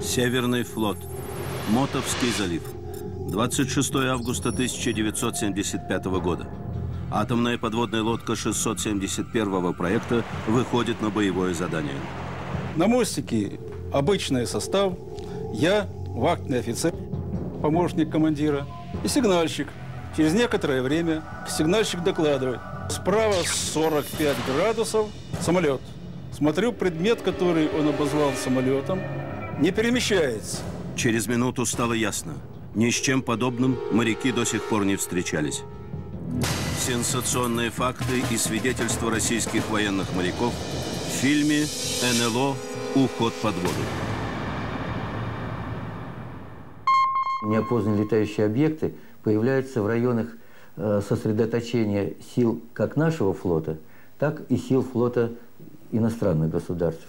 Северный флот. Мотовский залив. 26 августа 1975 года. Атомная подводная лодка 671 проекта выходит на боевое задание. На мостике обычный состав. Я, вахтный офицер, помощник командира и сигнальщик. Через некоторое время сигнальщик докладывает. Справа 45 градусов самолет. Смотрю, предмет, который он обозвал самолетом, не перемещается. Через минуту стало ясно. Ни с чем подобным моряки до сих пор не встречались. Сенсационные факты и свидетельства российских военных моряков в фильме «НЛО. Уход под воду». Неопознанные летающие объекты появляются в районах э, сосредоточения сил как нашего флота, так и сил флота иностранных государств.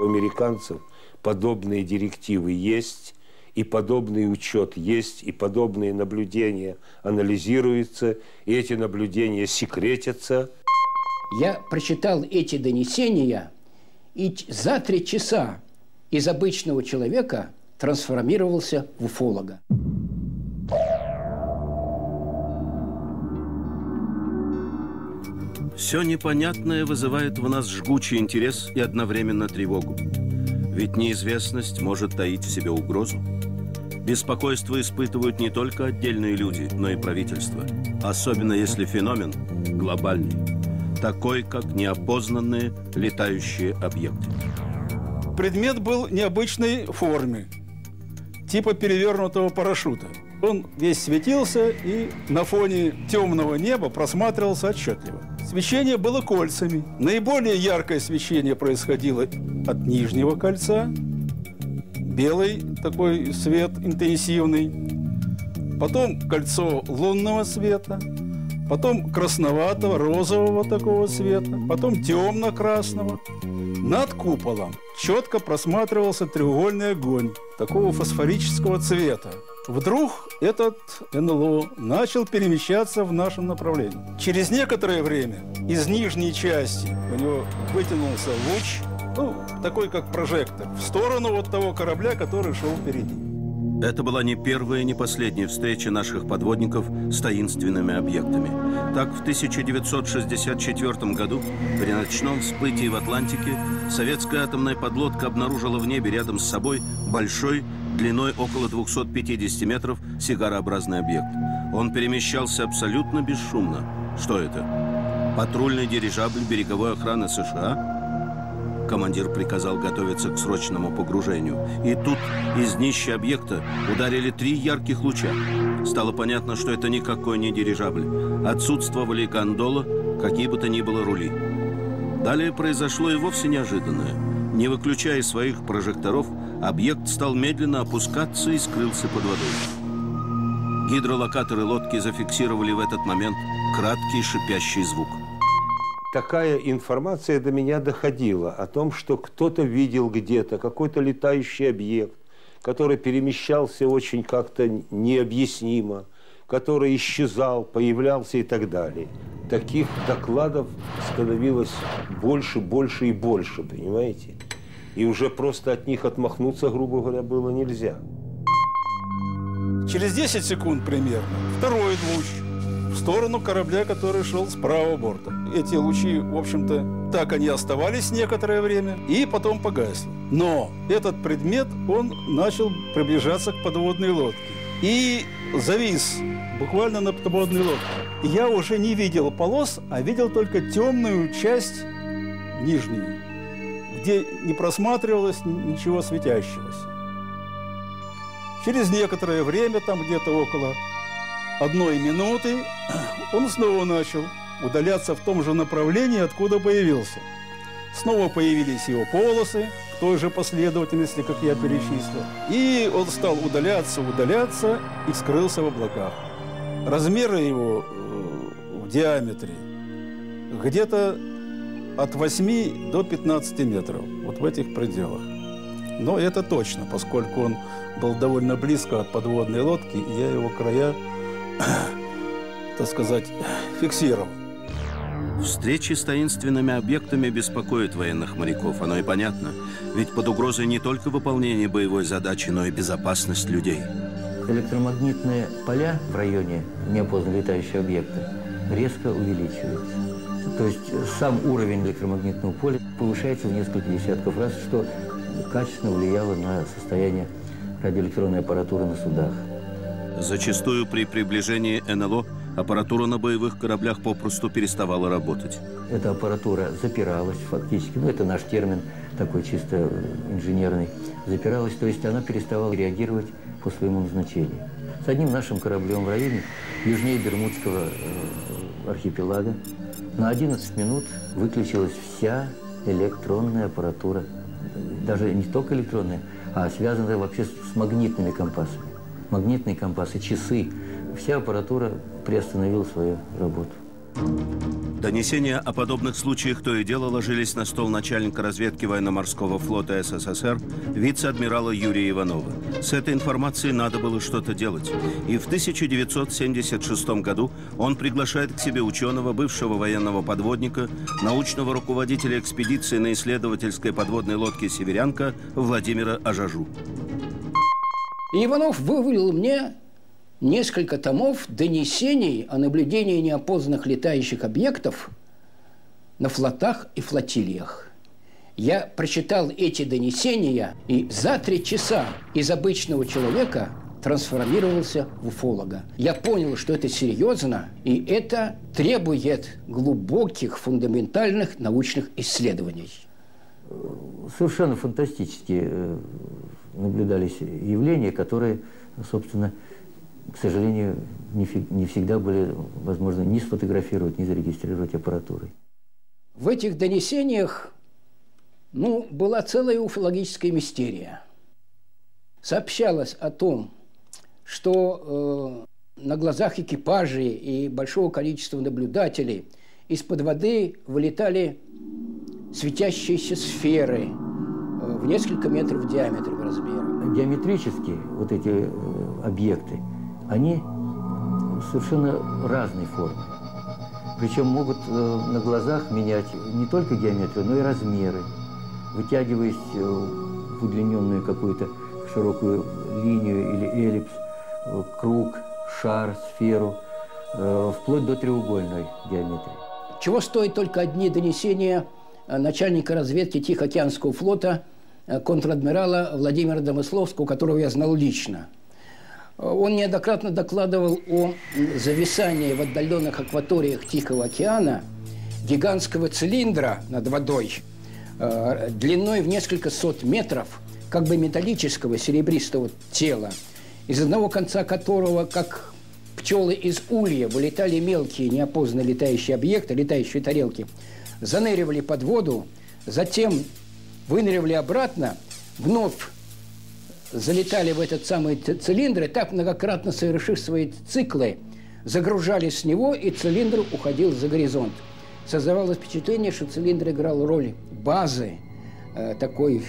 У американцев подобные директивы есть, и подобный учет есть, и подобные наблюдения анализируются, и эти наблюдения секретятся. Я прочитал эти донесения, и за три часа из обычного человека трансформировался в уфолога. Все непонятное вызывает в нас жгучий интерес и одновременно тревогу. Ведь неизвестность может таить в себе угрозу. Беспокойство испытывают не только отдельные люди, но и правительство. Особенно если феномен глобальный. Такой, как неопознанные летающие объекты. Предмет был необычной формы, типа перевернутого парашюта. Он весь светился и на фоне темного неба просматривался отчетливо. Свечение было кольцами. Наиболее яркое свечение происходило от нижнего кольца. Белый такой свет интенсивный. Потом кольцо лунного света. Потом красноватого, розового такого цвета. Потом темно-красного. Над куполом четко просматривался треугольный огонь такого фосфорического цвета. Вдруг этот НЛО начал перемещаться в нашем направлении. Через некоторое время из нижней части у него вытянулся луч, ну, такой как прожектор, в сторону вот того корабля, который шел впереди. Это была не первая, не последняя встреча наших подводников с таинственными объектами. Так, в 1964 году при ночном всплытии в Атлантике советская атомная подлодка обнаружила в небе рядом с собой большой длиной около 250 метров сигарообразный объект. Он перемещался абсолютно бесшумно. Что это? Патрульный дирижабль береговой охраны США? Командир приказал готовиться к срочному погружению. И тут из днища объекта ударили три ярких луча. Стало понятно, что это никакой не дирижабль. Отсутствовали гондола, какие бы то ни было рули. Далее произошло и вовсе неожиданное. Не выключая своих прожекторов, объект стал медленно опускаться и скрылся под водой. Гидролокаторы лодки зафиксировали в этот момент краткий шипящий звук. Такая информация до меня доходила о том, что кто-то видел где-то какой-то летающий объект, который перемещался очень как-то необъяснимо, который исчезал, появлялся и так далее. Таких докладов становилось больше, больше и больше, понимаете? И уже просто от них отмахнуться, грубо говоря, было нельзя. Через 10 секунд примерно второй луч в сторону корабля, который шел с правого борта. Эти лучи, в общем-то, так они оставались некоторое время и потом погасли. Но этот предмет, он начал приближаться к подводной лодке. И завис буквально на подводной лодке. Я уже не видел полос, а видел только темную часть нижнюю где не просматривалось ничего светящегося. Через некоторое время, там где-то около одной минуты, он снова начал удаляться в том же направлении, откуда появился. Снова появились его полосы в той же последовательности, как я перечислил. И он стал удаляться, удаляться и скрылся в облаках. Размеры его э, в диаметре где-то от 8 до 15 метров, вот в этих пределах. Но это точно, поскольку он был довольно близко от подводной лодки, и я его края, так сказать, фиксировал. Встречи с таинственными объектами беспокоят военных моряков. Оно и понятно. Ведь под угрозой не только выполнение боевой задачи, но и безопасность людей. Электромагнитные поля в районе неопознанного летающего объекта резко увеличиваются. То есть сам уровень электромагнитного поля повышается в несколько десятков раз, что качественно влияло на состояние радиоэлектронной аппаратуры на судах. Зачастую при приближении НЛО аппаратура на боевых кораблях попросту переставала работать. Эта аппаратура запиралась фактически, ну это наш термин такой чисто инженерный, запиралась, то есть она переставала реагировать по своему назначению. С одним нашим кораблем в районе южнее Бермудского э, архипелага на 11 минут выключилась вся электронная аппаратура. Даже не только электронная, а связанная вообще с магнитными компасами. Магнитные компасы, часы. Вся аппаратура приостановила свою работу. Донесения о подобных случаях то и дело ложились на стол начальника разведки военно-морского флота СССР вице-адмирала Юрия Иванова. С этой информацией надо было что-то делать. И в 1976 году он приглашает к себе ученого, бывшего военного подводника, научного руководителя экспедиции на исследовательской подводной лодке «Северянка» Владимира Ажажу. Иванов вывалил мне несколько томов донесений о наблюдении неопознанных летающих объектов на флотах и флотилиях. Я прочитал эти донесения и за три часа из обычного человека трансформировался в уфолога. Я понял, что это серьезно, и это требует глубоких, фундаментальных научных исследований. Совершенно фантастически э, наблюдались явления, которые, собственно, к сожалению, не, не всегда были возможно ни сфотографировать, ни зарегистрировать аппаратурой. В этих донесениях ну, была целая уфологическая мистерия. Сообщалось о том, что э, на глазах экипажей и большого количества наблюдателей из-под воды вылетали светящиеся сферы в несколько метров в диаметре в размере. Геометрически вот эти э, объекты – они совершенно разной формы. Причем могут э, на глазах менять не только геометрию, но и размеры, вытягиваясь э, в удлиненную какую-то широкую линию или эллипс, круг, шар, сферу, вплоть до треугольной геометрии. Чего стоят только одни донесения начальника разведки Тихоокеанского флота контр-адмирала Владимира Домысловского, которого я знал лично – он неоднократно докладывал о зависании в отдаленных акваториях Тихого океана гигантского цилиндра над водой э, длиной в несколько сот метров, как бы металлического серебристого тела, из одного конца которого, как пчелы из улья, вылетали мелкие неопознанные летающие объекты, летающие тарелки, заныривали под воду, затем выныривали обратно, вновь залетали в этот самый цилиндр, и так многократно совершив свои циклы, загружались с него, и цилиндр уходил за горизонт. Создавалось впечатление, что цилиндр играл роль базы, э, такой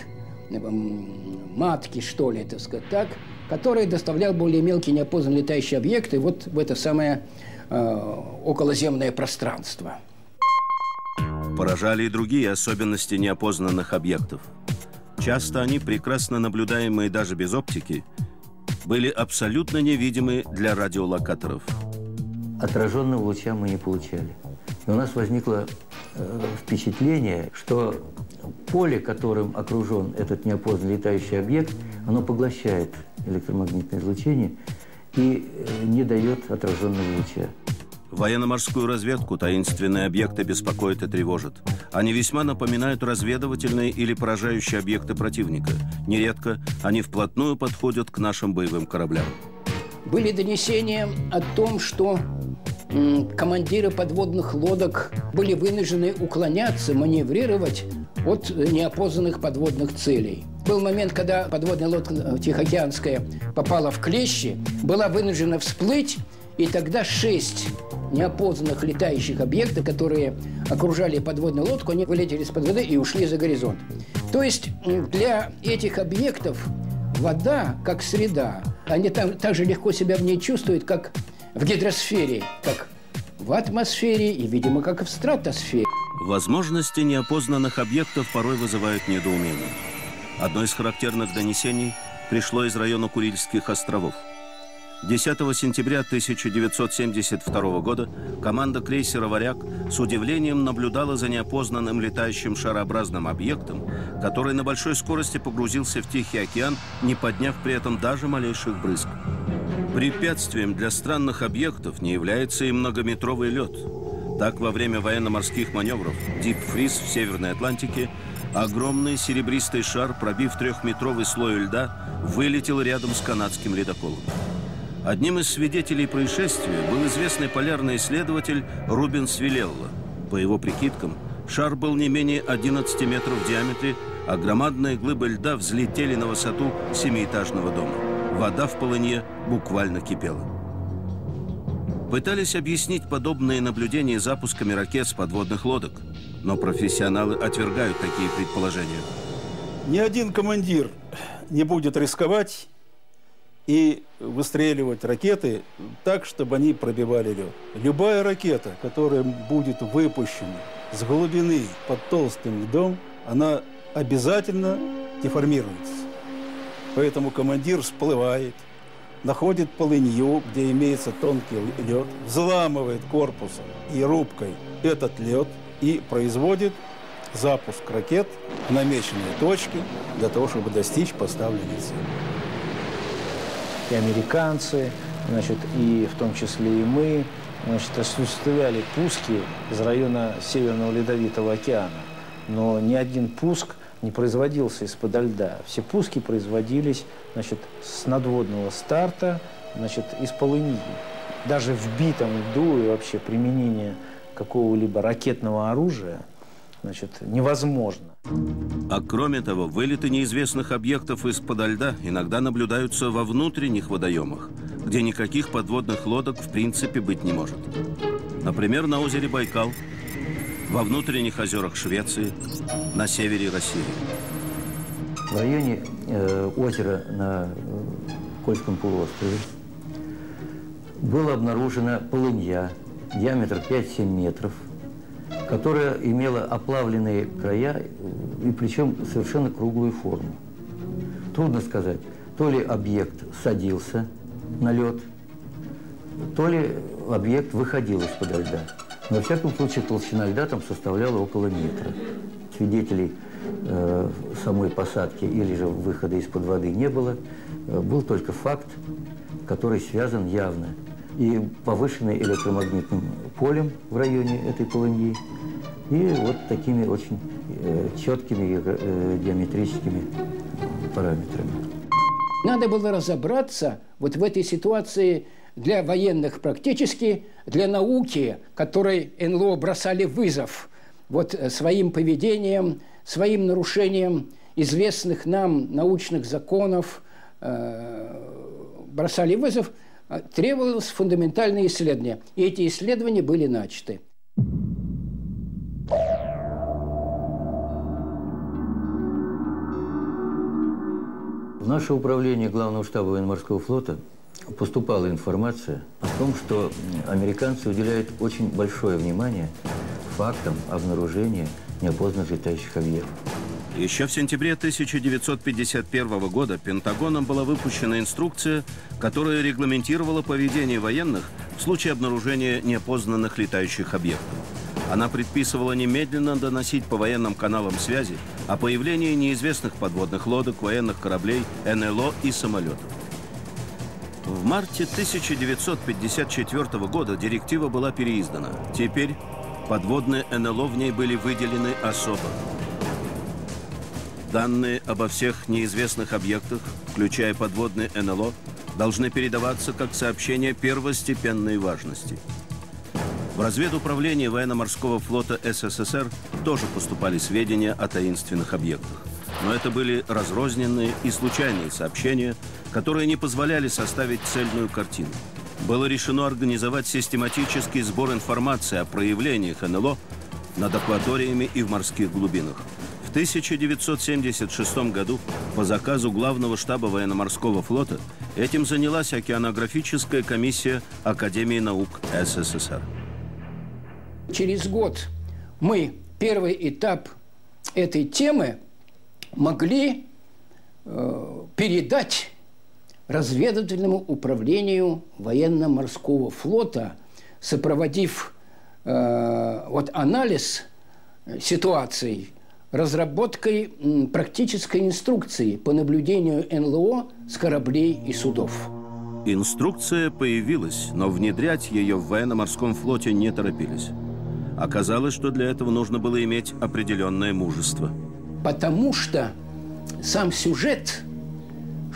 э, матки, что ли, так сказать, так, который доставлял более мелкие неопознанные летающие объекты вот в это самое э, околоземное пространство. Поражали и другие особенности неопознанных объектов – Часто они, прекрасно наблюдаемые даже без оптики, были абсолютно невидимы для радиолокаторов. Отраженного луча мы не получали. И у нас возникло э, впечатление, что поле, которым окружен этот неопознанный летающий объект, оно поглощает электромагнитное излучение и э, не дает отраженного луча. Военно-морскую разведку таинственные объекты беспокоят и тревожат. Они весьма напоминают разведывательные или поражающие объекты противника. Нередко они вплотную подходят к нашим боевым кораблям. Были донесения о том, что командиры подводных лодок были вынуждены уклоняться, маневрировать от неопознанных подводных целей. Был момент, когда подводная лодка Тихоокеанская попала в клещи, была вынуждена всплыть И тогда шесть неопознанных летающих объектов, которые окружали подводную лодку, они вылетели из-под воды и ушли за горизонт. То есть для этих объектов вода как среда, они там так же легко себя в ней чувствуют, как в гидросфере, как в атмосфере и, видимо, как и в стратосфере. Возможности неопознанных объектов порой вызывают недоумение. Одно из характерных донесений пришло из района Курильских островов – 10 сентября 1972 года команда крейсера «Варяг» с удивлением наблюдала за неопознанным летающим шарообразным объектом, который на большой скорости погрузился в Тихий океан, не подняв при этом даже малейших брызг. Препятствием для странных объектов не является и многометровый лед. Так, во время военно-морских маневров «Дип Фриз» в Северной Атлантике огромный серебристый шар, пробив трехметровый слой льда, вылетел рядом с канадским ледоколом. Одним из свидетелей происшествия был известный полярный исследователь Рубин Свилелло. По его прикидкам, шар был не менее 11 метров в диаметре, а громадные глыбы льда взлетели на высоту семиэтажного дома. Вода в полынье буквально кипела. Пытались объяснить подобные наблюдения запусками ракет с подводных лодок, но профессионалы отвергают такие предположения. Ни один командир не будет рисковать и выстреливать ракеты так, чтобы они пробивали лед. Любая ракета, которая будет выпущена с глубины под толстым льдом, она обязательно деформируется. Поэтому командир всплывает, находит полынью, где имеется тонкий лед, взламывает корпусом и рубкой этот лед и производит запуск ракет в намеченные точки для того, чтобы достичь поставленной цели и американцы, значит, и в том числе и мы, значит, осуществляли пуски из района Северного Ледовитого океана. Но ни один пуск не производился из-под льда. Все пуски производились значит, с надводного старта, значит, из полыньи. Даже в битом льду и вообще применение какого-либо ракетного оружия значит, невозможно. А кроме того, вылеты неизвестных объектов из-под льда иногда наблюдаются во внутренних водоемах, где никаких подводных лодок в принципе быть не может. Например, на озере Байкал, во внутренних озерах Швеции, на севере России. В районе э, озера на э, Кольском полуострове было обнаружена полынья, диаметр 5-7 метров, которая имела оплавленные края, и причем совершенно круглую форму. Трудно сказать, то ли объект садился на лед, то ли объект выходил из-под льда. Но, во всяком случае, толщина льда там составляла около метра. Свидетелей э, самой посадки или же выхода из-под воды не было. Э, был только факт, который связан явно и повышенным электромагнитным полем в районе этой полыньи, и вот такими очень э, четкими э, геометрическими параметрами. Надо было разобраться вот в этой ситуации для военных практически, для науки, которой НЛО бросали вызов вот э, своим поведением, своим нарушением известных нам научных законов, бросали вызов, требовалось фундаментальные исследования. И эти исследования были начаты. В наше управление Главного штаба военно-морского флота поступала информация о том, что американцы уделяют очень большое внимание фактам обнаружения неопознанных летающих объектов. Еще в сентябре 1951 года Пентагоном была выпущена инструкция, которая регламентировала поведение военных в случае обнаружения неопознанных летающих объектов. Она предписывала немедленно доносить по военным каналам связи о появлении неизвестных подводных лодок, военных кораблей, НЛО и самолетов. В марте 1954 года директива была переиздана. Теперь подводные НЛО в ней были выделены особо. Данные обо всех неизвестных объектах, включая подводные НЛО, должны передаваться как сообщения первостепенной важности – в разведуправление военно-морского флота СССР тоже поступали сведения о таинственных объектах. Но это были разрозненные и случайные сообщения, которые не позволяли составить цельную картину. было решено организовать систематический сбор информации о проявлениях НЛО над акваториями и в морских глубинах. В 1976 году по заказу главного штаба военно-морского флота этим занялась океанографическая комиссия Академии наук СССР. Через год мы первый этап этой темы могли э, передать разведывательному управлению военно-морского флота, сопроводив э, вот анализ ситуации разработкой практической инструкции по наблюдению НЛО с кораблей и судов. Инструкция появилась, но внедрять ее в военно-морском флоте не торопились. Оказалось, что для этого нужно было иметь определенное мужество. Потому что сам сюжет,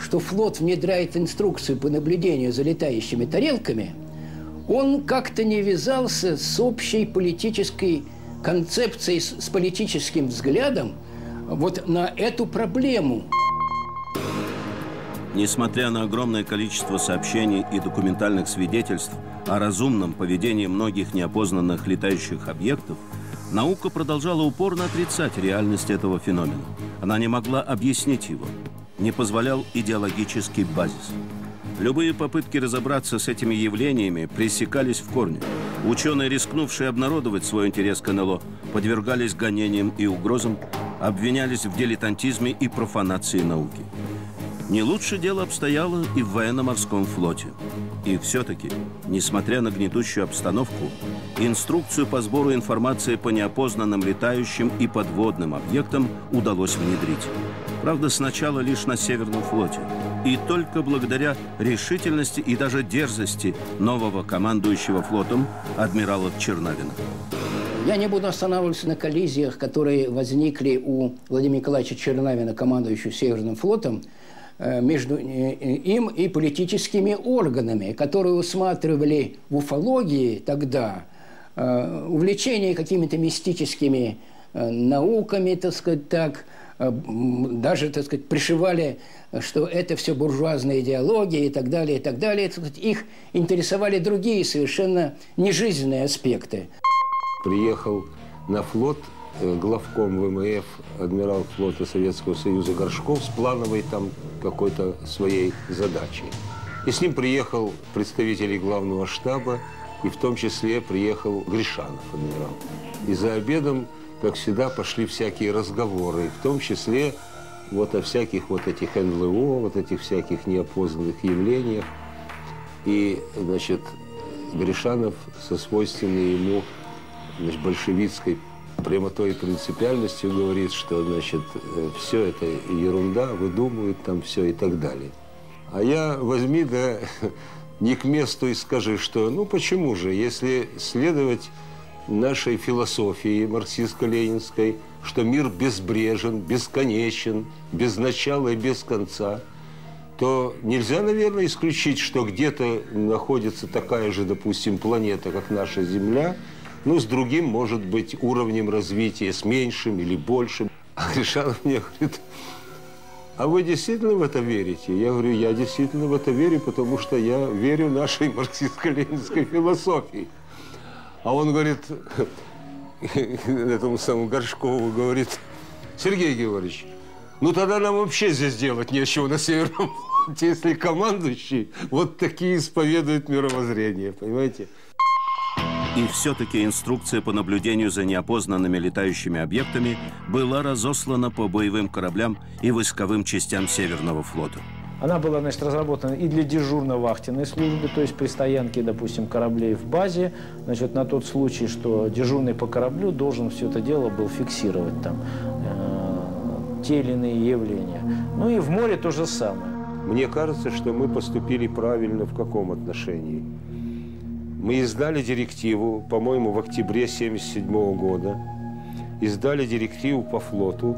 что флот внедряет инструкцию по наблюдению за летающими тарелками, он как-то не вязался с общей политической концепцией, с политическим взглядом вот на эту проблему. Несмотря на огромное количество сообщений и документальных свидетельств о разумном поведении многих неопознанных летающих объектов, наука продолжала упорно отрицать реальность этого феномена. Она не могла объяснить его. Не позволял идеологический базис. Любые попытки разобраться с этими явлениями пресекались в корне. Ученые, рискнувшие обнародовать свой интерес к НЛО, подвергались гонениям и угрозам, обвинялись в дилетантизме и профанации науки. Не лучше дело обстояло и в военно-морском флоте. И все-таки, несмотря на гнетущую обстановку, инструкцию по сбору информации по неопознанным летающим и подводным объектам удалось внедрить. Правда, сначала лишь на Северном флоте. И только благодаря решительности и даже дерзости нового командующего флотом адмирала Чернавина. Я не буду останавливаться на коллизиях, которые возникли у Владимира Николаевича Чернавина, командующего Северным флотом, Э, между э, им и политическими органами, которые усматривали в уфологии тогда э, увлечение какими-то мистическими науками, так сказать, так, даже, так сказать, пришивали, что это все буржуазная идеология и так далее, и так далее. Их интересовали другие совершенно нежизненные аспекты. Приехал на флот Э, главком ВМФ, адмирал флота Советского Союза Горшков с плановой там какой-то своей задачей. И с ним приехал представитель главного штаба, и в том числе приехал Гришанов, адмирал. И за обедом, как всегда, пошли всякие разговоры, в том числе вот о всяких вот этих НЛО, вот этих всяких неопознанных явлениях. И, значит, Гришанов со свойственной ему значит, большевистской прямотой и принципиальностью говорит, что, значит, э, все это ерунда, выдумывают там все и так далее. А я возьми, да, не к месту и скажи, что, ну почему же, если следовать нашей философии марксистско-ленинской, что мир безбрежен, бесконечен, без начала и без конца, то нельзя, наверное, исключить, что где-то находится такая же, допустим, планета, как наша Земля – ну, с другим, может быть, уровнем развития, с меньшим или большим. А Гришанов мне говорит, а вы действительно в это верите? Я говорю, я действительно в это верю, потому что я верю нашей марксистско-ленинской философии. А он говорит, этому самому Горшкову говорит, Сергей Георгиевич, ну тогда нам вообще здесь делать нечего на Северном флоте, если командующий вот такие исповедует мировоззрение, понимаете? И все-таки инструкция по наблюдению за неопознанными летающими объектами была разослана по боевым кораблям и войсковым частям Северного флота. Она была, значит, разработана и для дежурно-вахтенной службы, то есть при стоянке, допустим, кораблей в базе, значит, на тот случай, что дежурный по кораблю должен все это дело был фиксировать там э, те или иные явления. Ну и в море то же самое. Мне кажется, что мы поступили правильно в каком отношении? Мы издали директиву, по-моему, в октябре 1977 года, издали директиву по флоту,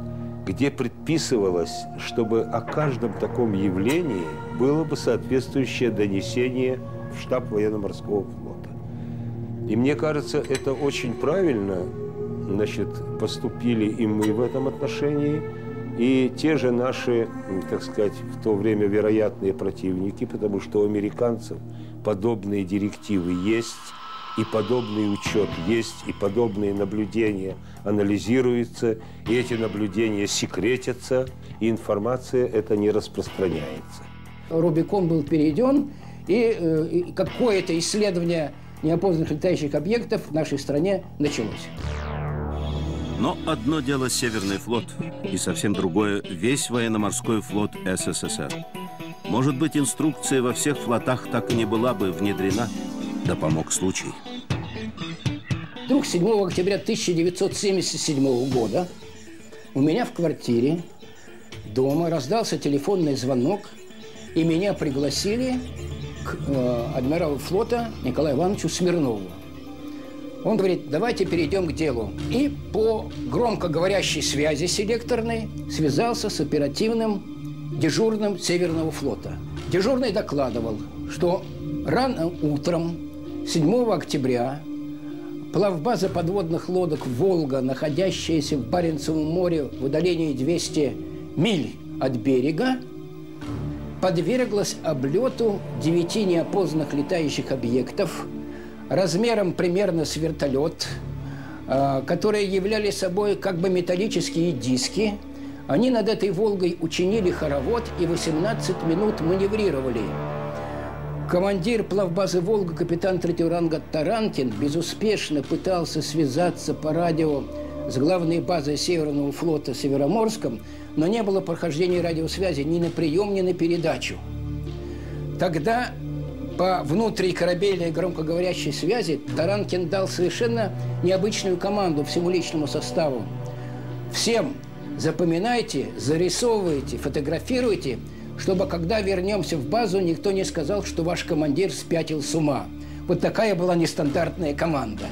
где предписывалось, чтобы о каждом таком явлении было бы соответствующее донесение в штаб военно-морского флота. И мне кажется, это очень правильно значит, поступили и мы в этом отношении. и те же наши, так сказать, в то время вероятные противники, потому что у американцев подобные директивы есть, и подобный учет есть, и подобные наблюдения анализируются, и эти наблюдения секретятся, и информация эта не распространяется. Рубикон был перейден, и, э, и какое-то исследование неопознанных летающих объектов в нашей стране началось. Но одно дело Северный флот, и совсем другое весь военно-морской флот СССР. Может быть, инструкция во всех флотах так и не была бы внедрена, да помог случай. Вдруг 7 октября 1977 года у меня в квартире дома раздался телефонный звонок, и меня пригласили к э, адмиралу флота Николаю Ивановичу Смирнову. Он говорит, давайте перейдем к делу. И по громкоговорящей связи селекторной связался с оперативным дежурным Северного флота. Дежурный докладывал, что рано утром 7 октября плавбаза подводных лодок «Волга», находящаяся в Баренцевом море в удалении 200 миль от берега, подверглась облету девяти неопознанных летающих объектов – размером примерно с вертолет, а, которые являли собой как бы металлические диски. Они над этой «Волгой» учинили хоровод и 18 минут маневрировали. Командир плавбазы «Волга» капитан третьего ранга Таранкин безуспешно пытался связаться по радио с главной базой Северного флота Североморском, но не было прохождения радиосвязи ни на прием, ни на передачу. Тогда по внутренней корабельной громкоговорящей связи Таранкин дал совершенно необычную команду всему личному составу. Всем запоминайте, зарисовывайте, фотографируйте, чтобы когда вернемся в базу, никто не сказал, что ваш командир спятил с ума. Вот такая была нестандартная команда.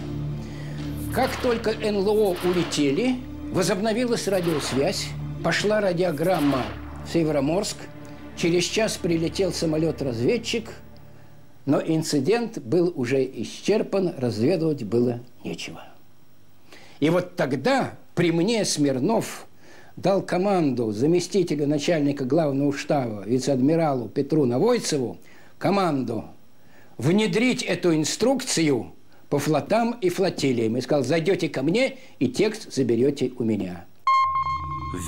Как только НЛО улетели, возобновилась радиосвязь, пошла радиограмма в Североморск, через час прилетел самолет-разведчик – но инцидент был уже исчерпан, разведывать было нечего. И вот тогда при мне Смирнов дал команду заместителю начальника главного штаба, вице-адмиралу Петру Навойцеву, команду внедрить эту инструкцию по флотам и флотилиям. И сказал, зайдете ко мне и текст заберете у меня.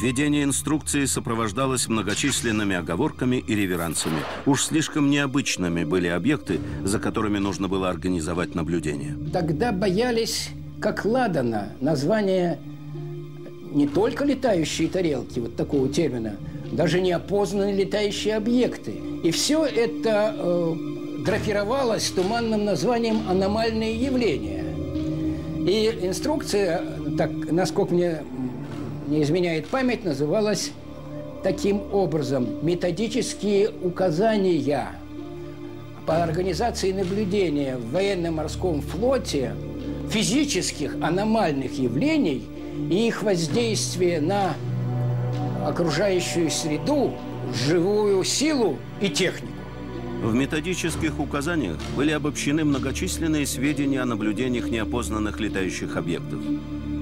Введение инструкции сопровождалось многочисленными оговорками и реверансами. Уж слишком необычными были объекты, за которыми нужно было организовать наблюдение. Тогда боялись, как ладана, название не только летающие тарелки, вот такого термина, даже неопознанные летающие объекты. И все это э, графировалось туманным названием «аномальные явления». И инструкция, так, насколько мне не изменяет память, называлась таким образом «Методические указания по организации наблюдения в военно-морском флоте физических аномальных явлений и их воздействия на окружающую среду, живую силу и технику». В методических указаниях были обобщены многочисленные сведения о наблюдениях неопознанных летающих объектов.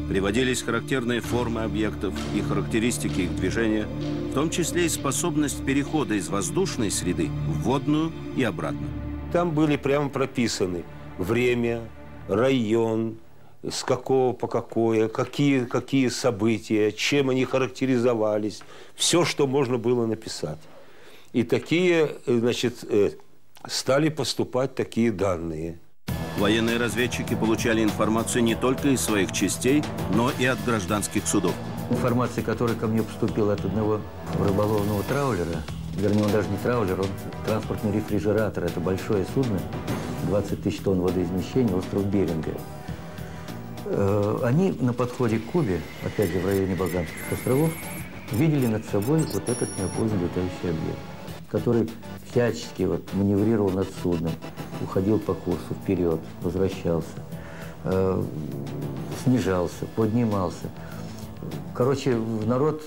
Приводились характерные формы объектов и характеристики их движения, в том числе и способность перехода из воздушной среды в водную и обратно. Там были прямо прописаны время, район, с какого по какое, какие, какие события, чем они характеризовались. Все, что можно было написать. И такие, значит, э, стали поступать такие данные – Военные разведчики получали информацию не только из своих частей, но и от гражданских судов. Информация, которая ко мне поступила от одного рыболовного траулера, вернее, он даже не траулер, он транспортный рефрижератор, это большое судно, 20 тысяч тонн водоизмещения, остров Беринга. Э, они на подходе к Кубе, опять же в районе Багамских островов, видели над собой вот этот неопознанный летающий объект, который всячески вот маневрировал над судном, уходил по курсу вперед, возвращался, э, снижался, поднимался. Короче, народ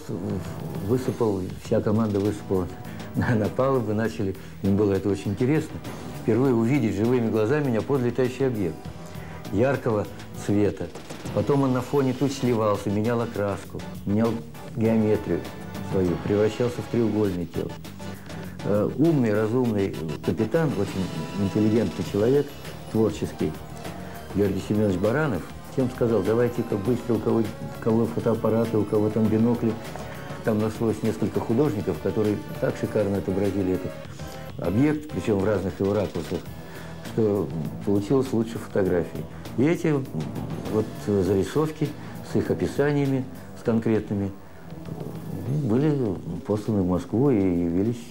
высыпал, вся команда высыпала на, на палубы, начали, им было это очень интересно, впервые увидеть живыми глазами меня под летающий объект яркого цвета, Потом он на фоне туч сливался, менял окраску, менял геометрию свою, превращался в треугольный тело. Э, умный, разумный капитан, очень интеллигентный человек, творческий, Георгий Семенович Баранов, тем сказал, давайте как быстро, у кого, у кого фотоаппараты, у кого там бинокли. Там нашлось несколько художников, которые так шикарно отобразили этот объект, причем в разных его ракурсах, что получилось лучше фотографии. И эти вот зарисовки с их описаниями, с конкретными, были посланы в Москву и явились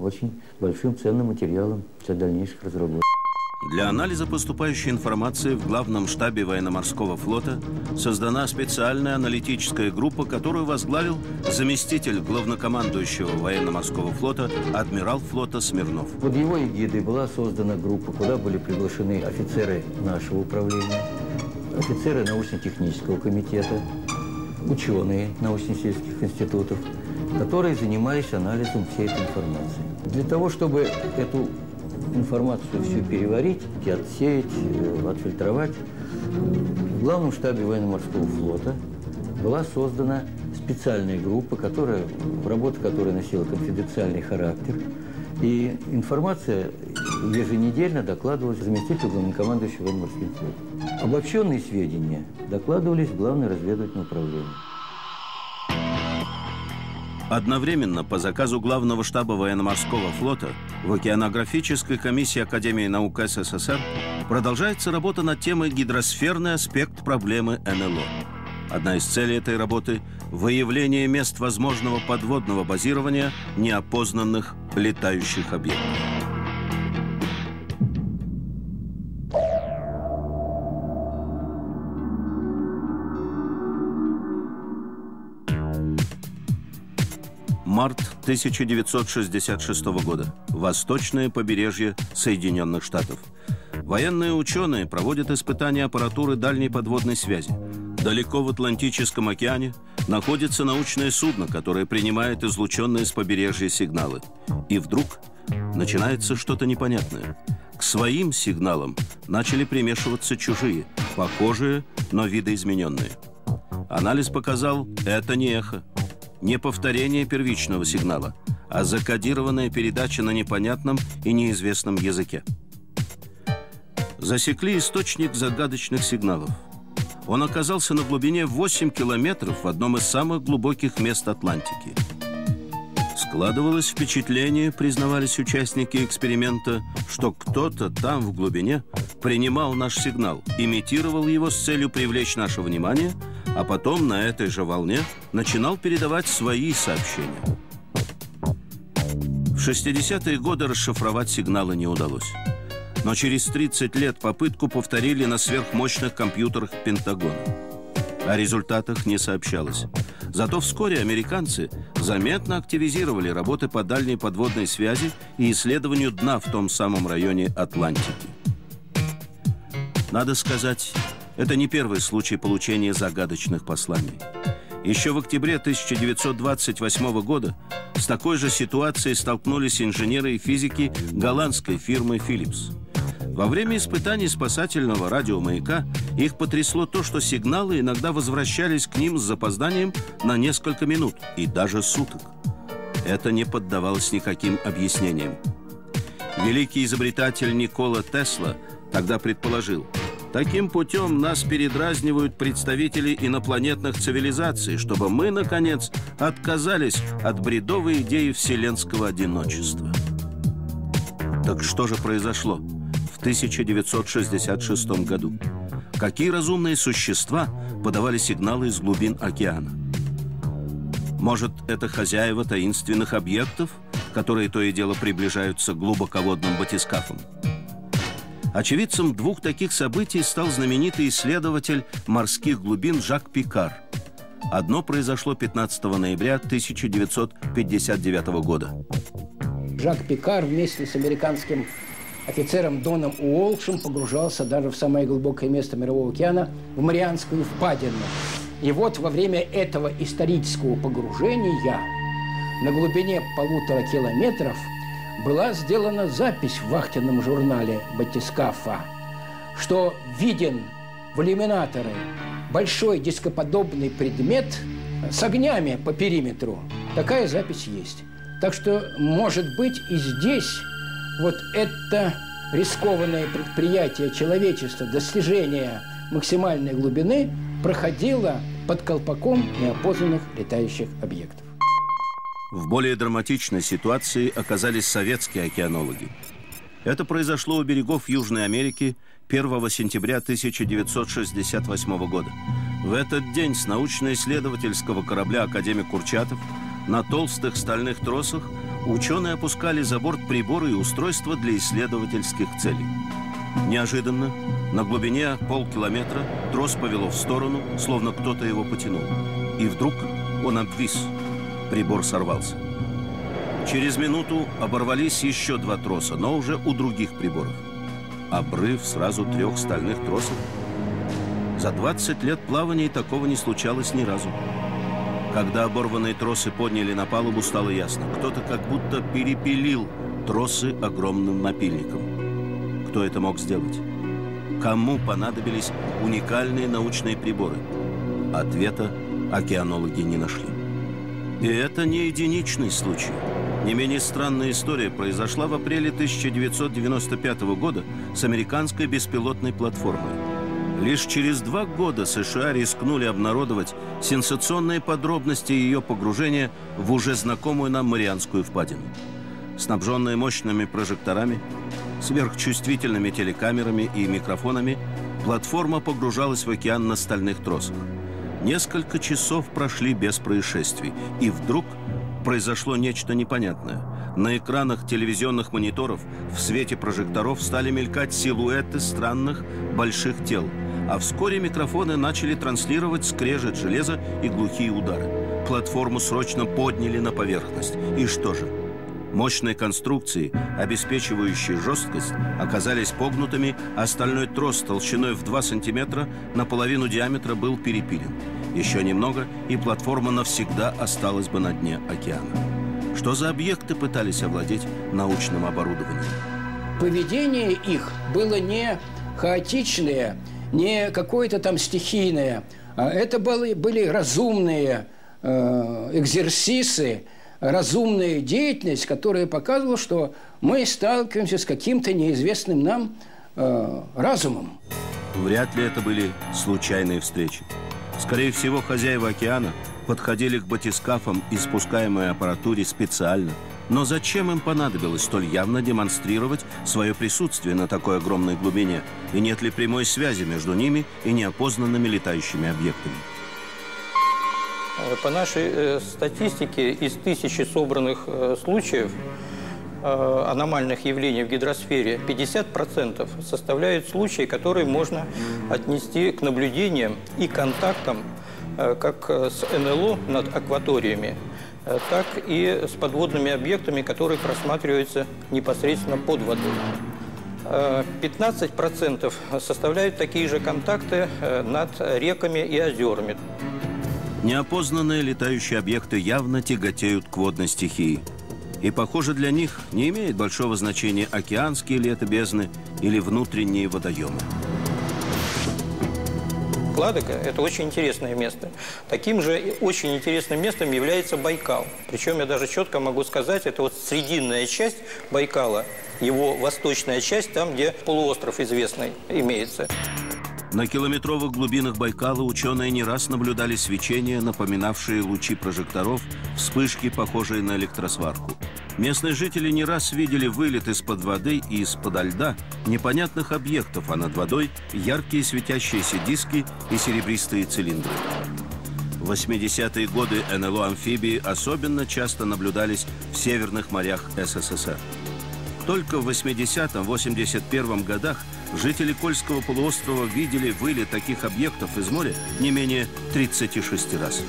очень большим ценным материалом для дальнейших разработок. Для анализа поступающей информации в главном штабе военно-морского флота создана специальная аналитическая группа, которую возглавил заместитель главнокомандующего военно-морского флота адмирал флота Смирнов. Под его эгидой была создана группа, куда были приглашены офицеры нашего управления, офицеры научно-технического комитета, ученые научно-сельских институтов, которые занимались анализом всей этой информации. Для того, чтобы эту информацию всю переварить, отсеять, э, отфильтровать. В главном штабе военно-морского флота была создана специальная группа, которая, работа которой носила конфиденциальный характер. И информация еженедельно докладывалась заместителю главнокомандующего военно-морским флотом. Обобщенные сведения докладывались в Главное разведывательное управление. Одновременно по заказу Главного штаба военно-морского флота в океанографической комиссии Академии наук СССР продолжается работа над темой «Гидросферный аспект проблемы НЛО». Одна из целей этой работы – выявление мест возможного подводного базирования неопознанных летающих объектов. Март 1966 года. Восточное побережье Соединенных Штатов. Военные ученые проводят испытания аппаратуры дальней подводной связи. Далеко в Атлантическом океане находится научное судно, которое принимает излученные с побережья сигналы. И вдруг начинается что-то непонятное. К своим сигналам начали примешиваться чужие, похожие, но видоизмененные. Анализ показал, это не эхо, не повторение первичного сигнала, а закодированная передача на непонятном и неизвестном языке. Засекли источник загадочных сигналов. Он оказался на глубине 8 километров в одном из самых глубоких мест Атлантики. Складывалось впечатление, признавались участники эксперимента, что кто-то там в глубине принимал наш сигнал, имитировал его с целью привлечь наше внимание – а потом на этой же волне начинал передавать свои сообщения. В 60-е годы расшифровать сигналы не удалось. Но через 30 лет попытку повторили на сверхмощных компьютерах Пентагона. О результатах не сообщалось. Зато вскоре американцы заметно активизировали работы по дальней подводной связи и исследованию дна в том самом районе Атлантики. Надо сказать, это не первый случай получения загадочных посланий. Еще в октябре 1928 года с такой же ситуацией столкнулись инженеры и физики голландской фирмы Philips. Во время испытаний спасательного радиомаяка их потрясло то, что сигналы иногда возвращались к ним с запозданием на несколько минут и даже суток. Это не поддавалось никаким объяснениям. Великий изобретатель Никола Тесла тогда предположил – Таким путем нас передразнивают представители инопланетных цивилизаций, чтобы мы, наконец, отказались от бредовой идеи вселенского одиночества. Так что же произошло в 1966 году? Какие разумные существа подавали сигналы из глубин океана? Может, это хозяева таинственных объектов, которые то и дело приближаются к глубоководным батискафам? Очевидцем двух таких событий стал знаменитый исследователь морских глубин Жак Пикар. Одно произошло 15 ноября 1959 года. Жак Пикар вместе с американским офицером Доном Уолшем погружался даже в самое глубокое место Мирового океана, в Марианскую впадину. И вот во время этого исторического погружения на глубине полутора километров – была сделана запись в вахтенном журнале «Батискафа», что виден в иллюминаторы большой дископодобный предмет с огнями по периметру. Такая запись есть. Так что, может быть, и здесь вот это рискованное предприятие человечества достижения максимальной глубины проходило под колпаком неопознанных летающих объектов. В более драматичной ситуации оказались советские океанологи. Это произошло у берегов Южной Америки 1 сентября 1968 года. В этот день с научно-исследовательского корабля «Академик Курчатов» на толстых стальных тросах ученые опускали за борт приборы и устройства для исследовательских целей. Неожиданно, на глубине полкилометра, трос повело в сторону, словно кто-то его потянул. И вдруг он обвис. Прибор сорвался. Через минуту оборвались еще два троса, но уже у других приборов. Обрыв сразу трех стальных тросов. За 20 лет плавания такого не случалось ни разу. Когда оборванные тросы подняли на палубу, стало ясно. Кто-то как будто перепилил тросы огромным напильником. Кто это мог сделать? Кому понадобились уникальные научные приборы? Ответа океанологи не нашли. И это не единичный случай. Не менее странная история произошла в апреле 1995 года с американской беспилотной платформой. Лишь через два года США рискнули обнародовать сенсационные подробности ее погружения в уже знакомую нам Марианскую впадину. Снабженная мощными прожекторами, сверхчувствительными телекамерами и микрофонами, платформа погружалась в океан на стальных тросах. Несколько часов прошли без происшествий, и вдруг произошло нечто непонятное. На экранах телевизионных мониторов в свете прожекторов стали мелькать силуэты странных больших тел, а вскоре микрофоны начали транслировать скрежет железа и глухие удары. Платформу срочно подняли на поверхность. И что же? Мощные конструкции, обеспечивающие жесткость, оказались погнутыми, а стальной трос толщиной в 2 сантиметра наполовину диаметра был перепилен. Еще немного, и платформа навсегда осталась бы на дне океана. Что за объекты пытались овладеть научным оборудованием? Поведение их было не хаотичное, не какое-то там стихийное, а это были, были разумные э, экзерсисы, разумная деятельность, которая показывала, что мы сталкиваемся с каким-то неизвестным нам э, разумом. Вряд ли это были случайные встречи. Скорее всего, хозяева океана подходили к батискафам и спускаемой аппаратуре специально. Но зачем им понадобилось столь явно демонстрировать свое присутствие на такой огромной глубине? И нет ли прямой связи между ними и неопознанными летающими объектами? Э, по нашей э, статистике, из тысячи собранных э, случаев аномальных явлений в гидросфере 50% составляют случаи, которые можно отнести к наблюдениям и контактам как с НЛО над акваториями, так и с подводными объектами, которые просматриваются непосредственно под водой. 15% составляют такие же контакты над реками и озерами. Неопознанные летающие объекты явно тяготеют к водной стихии. И, похоже, для них не имеет большого значения океанские ли это бездны или внутренние водоемы. Ладога – это очень интересное место. Таким же очень интересным местом является Байкал. Причем я даже четко могу сказать, это вот срединная часть Байкала, его восточная часть, там, где полуостров известный имеется. На километровых глубинах Байкала ученые не раз наблюдали свечения, напоминавшие лучи прожекторов, вспышки, похожие на электросварку. Местные жители не раз видели вылет из-под воды и из-под льда непонятных объектов, а над водой яркие светящиеся диски и серебристые цилиндры. В 80-е годы НЛО-амфибии особенно часто наблюдались в северных морях СССР. Только в 80-81 годах жители Кольского полуострова видели вылет таких объектов из моря не менее 36 раз.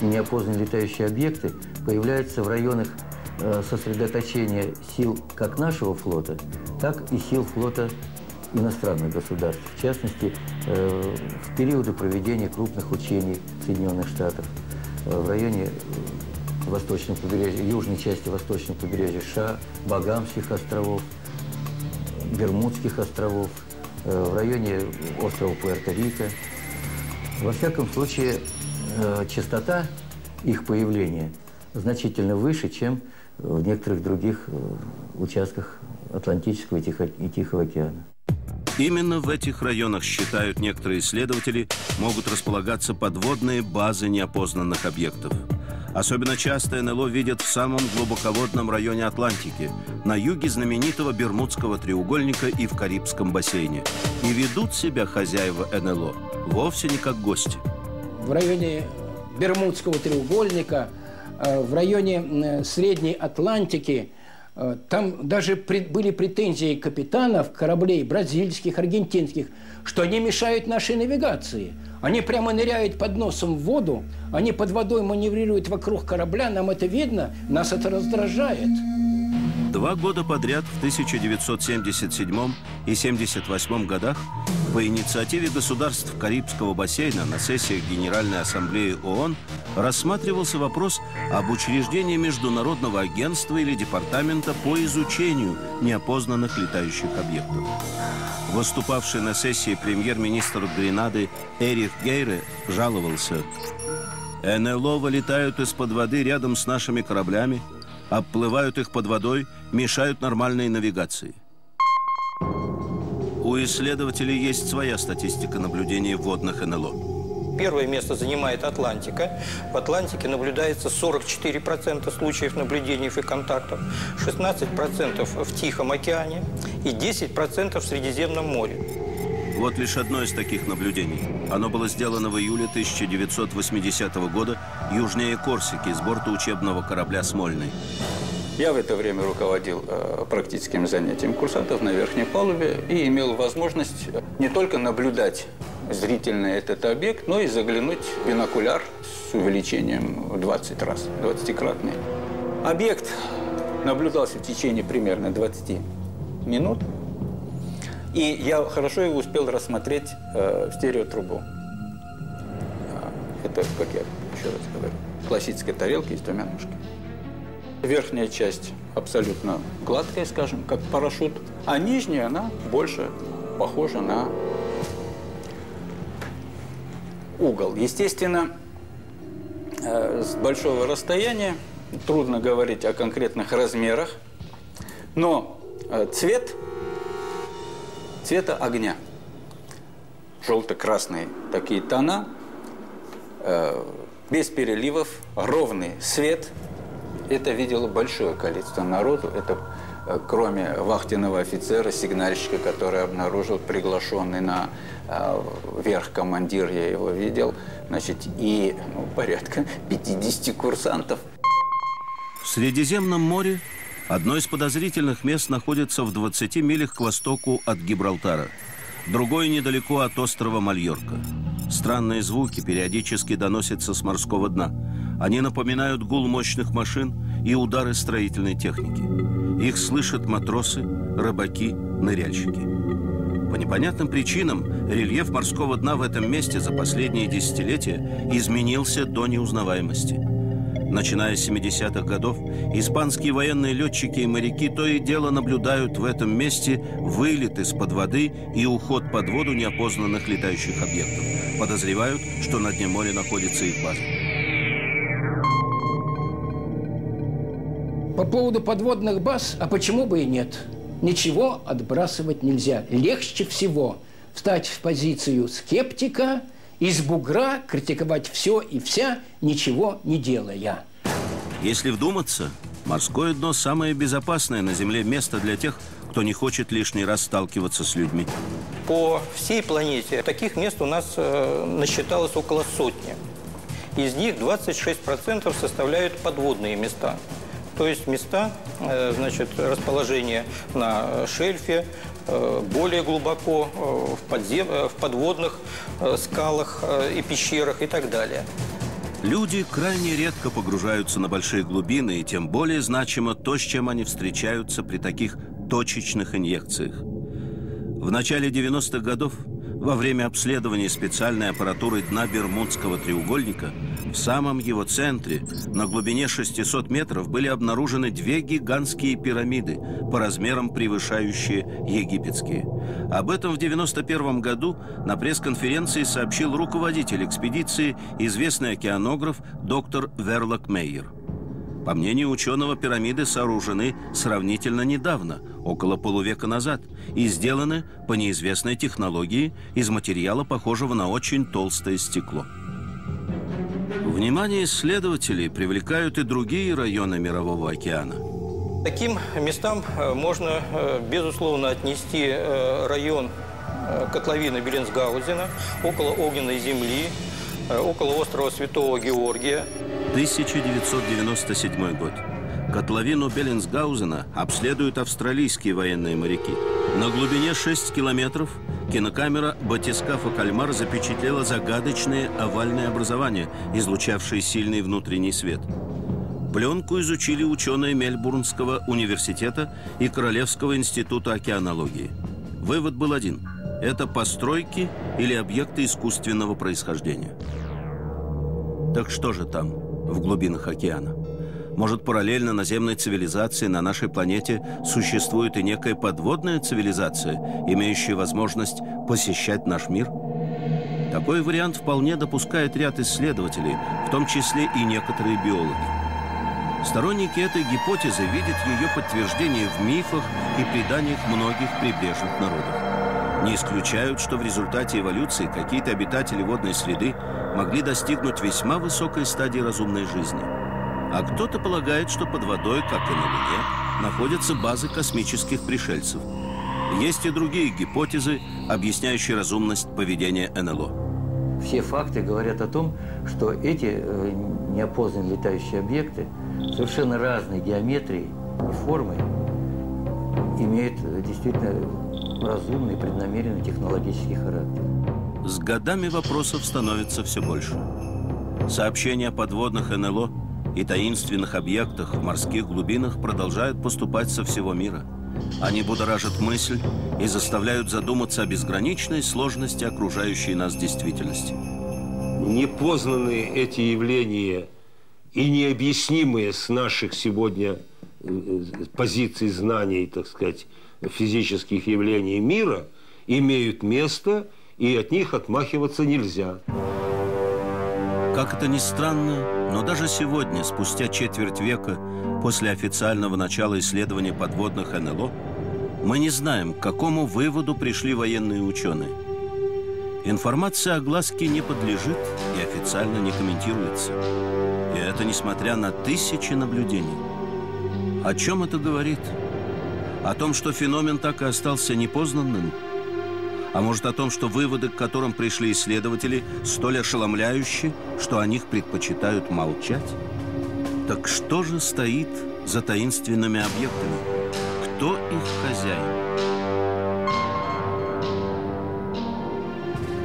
Неопознанные летающие объекты появляются в районах э, сосредоточения сил как нашего флота, так и сил флота иностранных государств. В частности, э, в периоды проведения крупных учений Соединенных Штатов э, в районе восточного побережья, южной части восточного побережья США, Багамских островов, Бермудских островов э, в районе острова Пуэрто-Рико. Во всяком случае, э, частота их появления значительно выше, чем в некоторых других участках Атлантического и Тихого океана. Именно в этих районах, считают некоторые исследователи, могут располагаться подводные базы неопознанных объектов. Особенно часто НЛО видят в самом глубоководном районе Атлантики, на юге знаменитого Бермудского треугольника и в Карибском бассейне. И ведут себя хозяева НЛО вовсе не как гости. В районе Бермудского треугольника, э, в районе Средней Атлантики – Э, там даже были претензии капитанов кораблей бразильских, аргентинских, что они мешают нашей навигации. Они прямо ныряют под носом в воду, они под водой маневрируют вокруг корабля, нам это видно, нас это раздражает. Два года подряд в 1977 и 1978 годах по инициативе государств Карибского бассейна на сессиях Генеральной Ассамблеи ООН рассматривался вопрос об учреждении Международного агентства или департамента по изучению неопознанных летающих объектов. Выступавший на сессии премьер-министр Гренады Эрих Гейре жаловался «НЛО вылетают из-под воды рядом с нашими кораблями, обплывают их под водой, мешают нормальной навигации. У исследователей есть своя статистика наблюдений водных НЛО. Первое место занимает Атлантика. В Атлантике наблюдается 44% случаев наблюдений и контактов, 16% в Тихом океане и 10% в Средиземном море. Вот лишь одно из таких наблюдений. Оно было сделано в июле 1980 года южнее Корсики с борта учебного корабля «Смольный». Я в это время руководил э, практическим занятием курсантов на верхней палубе и имел возможность не только наблюдать зрительно этот объект, но и заглянуть в бинокуляр с увеличением в 20 раз, 20-кратный. Объект наблюдался в течение примерно 20 минут. И я хорошо его успел рассмотреть э, в стереотрубу. А, это, как я еще раз говорю, классическая тарелка с двумя ножками. Верхняя часть абсолютно гладкая, скажем, как парашют, а нижняя она больше похожа на угол. Естественно, э, с большого расстояния трудно говорить о конкретных размерах, но э, цвет цвета огня. Желто-красные такие тона, э, без переливов, ровный свет. Это видело большое количество народу. Это э, кроме вахтенного офицера, сигнальщика, который обнаружил приглашенный на э, верх командир, я его видел, значит, и ну, порядка 50 курсантов. В Средиземном море Одно из подозрительных мест находится в 20 милях к востоку от Гибралтара. Другое недалеко от острова Мальорка. Странные звуки периодически доносятся с морского дна. Они напоминают гул мощных машин и удары строительной техники. Их слышат матросы, рыбаки, ныряльщики. По непонятным причинам рельеф морского дна в этом месте за последние десятилетия изменился до неузнаваемости – Начиная с 70-х годов, испанские военные летчики и моряки то и дело наблюдают в этом месте вылет из-под воды и уход под воду неопознанных летающих объектов. Подозревают, что на дне моря находится их база. По поводу подводных баз, а почему бы и нет? Ничего отбрасывать нельзя. Легче всего встать в позицию скептика – из бугра критиковать все и вся, ничего не делая. Если вдуматься, морское дно самое безопасное на Земле место для тех, кто не хочет лишний раз сталкиваться с людьми. По всей планете таких мест у нас э, насчиталось около сотни. Из них 26% составляют подводные места. То есть места, э, значит, расположения на шельфе, более глубоко э, в, подзем... Э, в подводных скалах и пещерах и так далее. Люди крайне редко погружаются на большие глубины, и тем более значимо то, с чем они встречаются при таких точечных инъекциях. В начале 90-х годов Во время обследования специальной аппаратуры дна Бермудского треугольника в самом его центре, на глубине 600 метров, были обнаружены две гигантские пирамиды, по размерам превышающие египетские. Об этом в 1991 году на пресс-конференции сообщил руководитель экспедиции, известный океанограф доктор Верлок Мейер. По мнению ученого, пирамиды сооружены сравнительно недавно, около полувека назад, и сделаны по неизвестной технологии из материала, похожего на очень толстое стекло. Внимание исследователей привлекают и другие районы Мирового океана. Таким местам э, можно, э, безусловно, отнести э, район котловины Беленсгаузена, около огненной земли, около острова Святого Георгия, 1997 год. Котловину Беллинсгаузена обследуют австралийские военные моряки. На глубине 6 километров кинокамера батискафа «Кальмар» запечатлела загадочные овальные образования, излучавшие сильный внутренний свет. Пленку изучили ученые Мельбурнского университета и Королевского института океанологии. Вывод был один – это постройки или объекты искусственного происхождения. Так что же там? В глубинах океана. Может, параллельно наземной цивилизации на нашей планете существует и некая подводная цивилизация, имеющая возможность посещать наш мир? Такой вариант вполне допускает ряд исследователей, в том числе и некоторые биологи. Сторонники этой гипотезы видят ее подтверждение в мифах и преданиях многих прибрежных народов. Не исключают, что в результате эволюции какие-то обитатели водной среды могли достигнуть весьма высокой стадии разумной жизни. А кто-то полагает, что под водой, как и на Луне, находятся базы космических пришельцев. Есть и другие гипотезы, объясняющие разумность поведения НЛО. Все факты говорят о том, что эти э, неопознанные летающие объекты совершенно разной геометрии и формы имеют э, действительно разумный, преднамеренный технологический характер. С годами вопросов становится все больше. Сообщения о подводных НЛО и таинственных объектах в морских глубинах продолжают поступать со всего мира. Они будоражат мысль и заставляют задуматься о безграничной сложности окружающей нас действительности. Непознанные эти явления и необъяснимые с наших сегодня э, э, позиций знаний, так сказать, физических явлений мира имеют место – и от них отмахиваться нельзя. Как это ни странно, но даже сегодня, спустя четверть века после официального начала исследования подводных НЛО, мы не знаем, к какому выводу пришли военные ученые. Информация о глазке не подлежит и официально не комментируется. И это несмотря на тысячи наблюдений. О чем это говорит? О том, что феномен так и остался непознанным – а может о том, что выводы, к которым пришли исследователи, столь ошеломляющие, что о них предпочитают молчать? Так что же стоит за таинственными объектами? Кто их хозяин?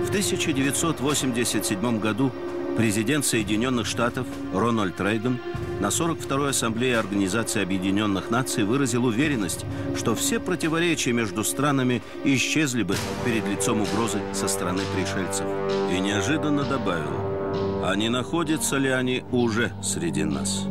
В 1987 году президент Соединенных Штатов Рональд Рейган на 42-й Ассамблее Организации Объединенных Наций выразил уверенность, что все противоречия между странами исчезли бы перед лицом угрозы со стороны пришельцев. И неожиданно добавил, а не находятся ли они уже среди нас?